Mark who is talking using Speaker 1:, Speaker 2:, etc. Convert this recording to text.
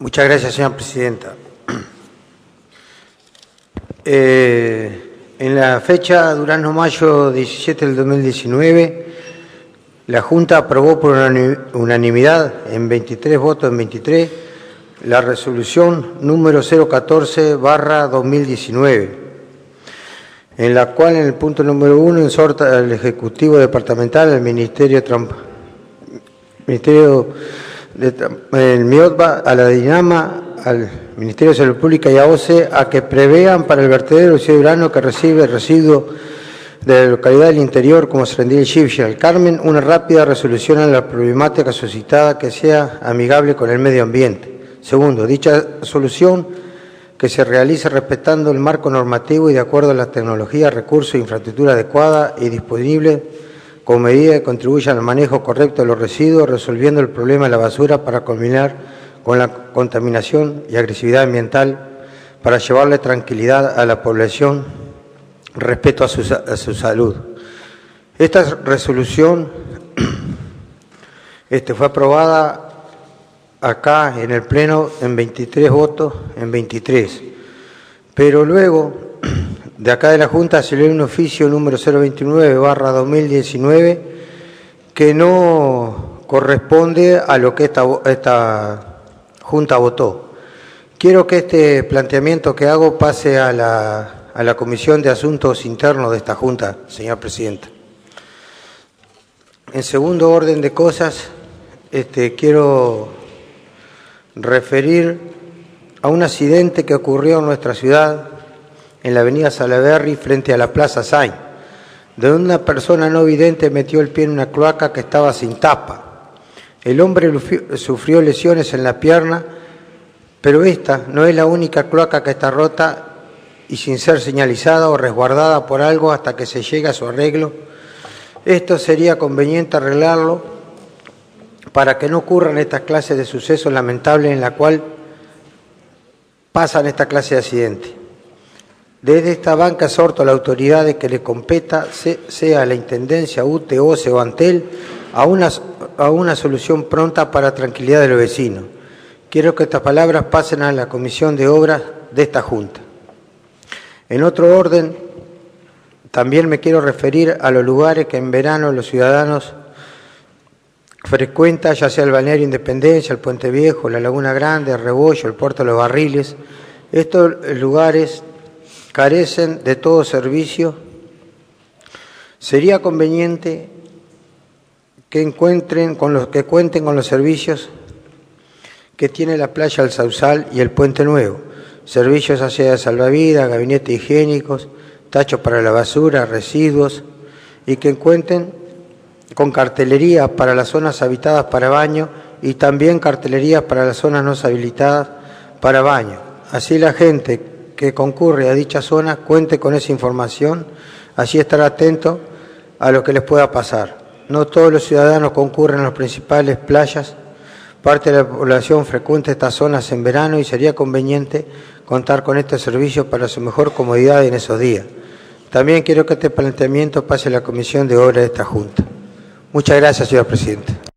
Speaker 1: Muchas gracias, señora presidenta. Eh, en la fecha Durazno-Mayo 17 del 2019, la Junta aprobó por unanimidad, en 23 votos en 23, la resolución número 014 barra 2019, en la cual en el punto número uno exhorta al Ejecutivo Departamental, al Ministerio, Ministerio de, el MIOTBA, a la DINAMA, al Ministerio de Salud Pública y a OCE a que prevean para el vertedero de Urano que recibe residuo de la localidad del interior como Serendil y el Carmen una rápida resolución a la problemática suscitada que sea amigable con el medio ambiente. Segundo, dicha solución que se realice respetando el marco normativo y de acuerdo a la tecnología, recursos e infraestructura adecuada y disponible con medida que contribuyan al manejo correcto de los residuos, resolviendo el problema de la basura para culminar con la contaminación y agresividad ambiental, para llevarle tranquilidad a la población respecto a su, a su salud. Esta resolución este, fue aprobada acá en el Pleno en 23 votos, en 23. Pero luego, de acá de la Junta se lee un oficio número 029 barra 2019 que no corresponde a lo que esta, esta Junta votó. Quiero que este planteamiento que hago pase a la, a la Comisión de Asuntos Internos de esta Junta, señor Presidente. En segundo orden de cosas, este, quiero referir a un accidente que ocurrió en nuestra ciudad, en la avenida Salaberry, frente a la Plaza Sain, donde una persona no vidente metió el pie en una cloaca que estaba sin tapa. El hombre sufrió lesiones en la pierna, pero esta no es la única cloaca que está rota y sin ser señalizada o resguardada por algo hasta que se llegue a su arreglo. Esto sería conveniente arreglarlo para que no ocurran estas clases de sucesos lamentables en la cual pasan esta clase de accidentes. Desde esta banca exhorto a la autoridad de que le competa, sea la Intendencia, UTE, OCE o Antel, a una, a una solución pronta para tranquilidad de los vecinos. Quiero que estas palabras pasen a la Comisión de Obras de esta Junta. En otro orden, también me quiero referir a los lugares que en verano los ciudadanos frecuenta ya sea el balneario Independencia, el Puente Viejo, la Laguna Grande, el Rebollo, el Puerto de los Barriles. Estos lugares carecen de todo servicio. Sería conveniente que encuentren con los que cuenten con los servicios que tiene la playa El Sausal y el Puente Nuevo. Servicios hacia salvavidas, gabinetes higiénicos, tachos para la basura, residuos y que encuentren con cartelería para las zonas habitadas para baño y también cartelería para las zonas no habilitadas para baño. Así la gente que concurre a dicha zona cuente con esa información, así estará atento a lo que les pueda pasar. No todos los ciudadanos concurren a las principales playas, parte de la población frecuenta estas zonas en verano y sería conveniente contar con este servicio para su mejor comodidad en esos días. También quiero que este planteamiento pase a la Comisión de Obras de esta Junta. Muchas gracias, señor presidente.